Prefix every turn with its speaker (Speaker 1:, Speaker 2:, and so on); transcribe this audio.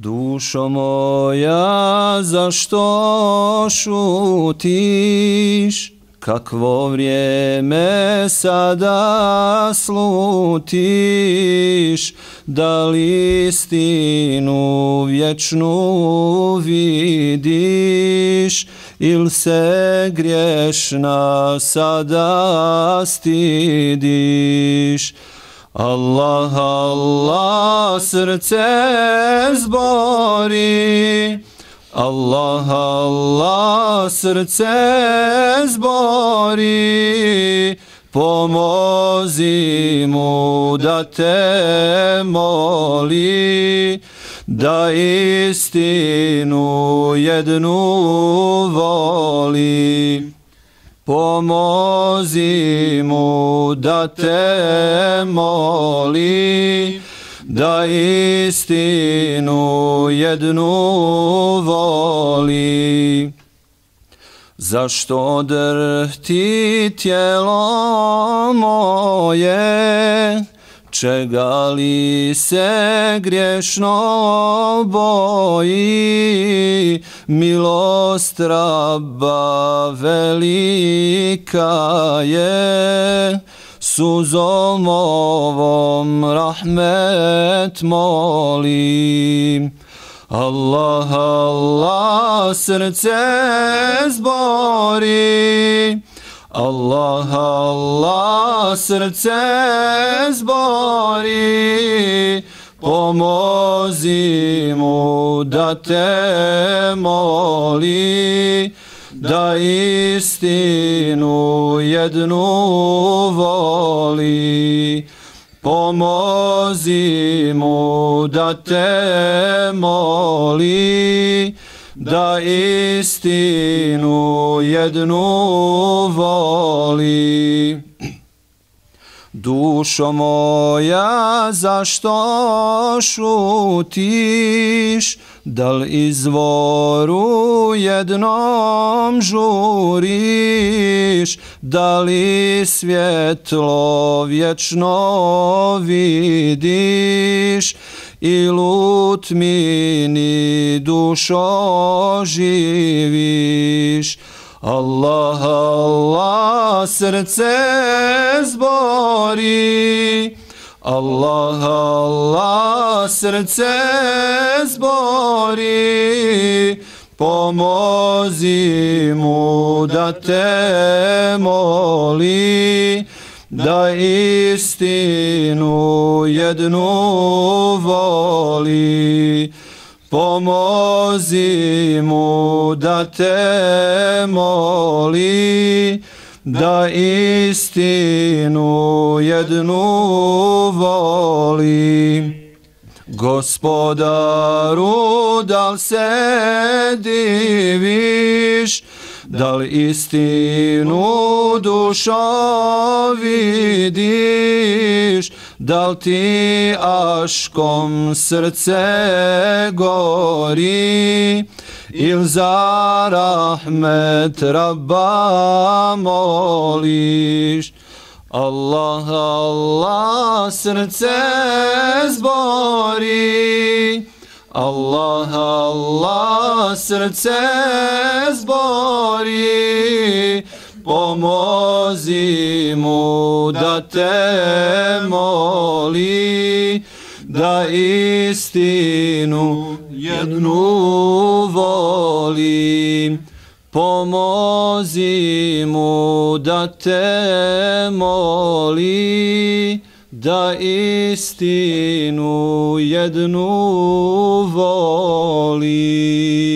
Speaker 1: Dušo moja, zašto šutiš? Kakvo vrijeme sada slutiš? Da li istinu vječnu vidiš? Il se griješna sada stidiš? Allah, Allah, srce zbori. Allah, Allah, srce zbori. Pomozi mu da te moli, da istinu jednu voli pomozi mu da te moli, da istinu jednu voli. Zašto drhti tijelo moje, čega li se griješno boji, milost rabba velika je, suzom ovom rahmet molim. Allah, Allah, srce zbori, Allah, Allah, srce zbori, pomozi mu da te moli, da istinu jednu voli. Pomozi mu da te moli, da istinu jednu voli. Dušo moja, zašto šutiš? Da li izvoru jednom žuriš? Da li svjetlo vječno vidiš? I lutmini dušo živiš? Allah, Allah, srce zbori. Allah, Allah, srce zbori. Pomozi mu da te moli, da istinu jednu voli. Pomozi mu da te moli, da istinu jednu voli. Gospodaru, da li se diviš, da li istinu duša vidiš, da li ti aškom srce gori, il za rahmet rabba moliš. Allah, Allah, srce zbori, Allah, Allah, srce zbori, pomozi mu da te moli, da istinu jednu voli. Pomozi mu da te moli, da istinu jednu voli.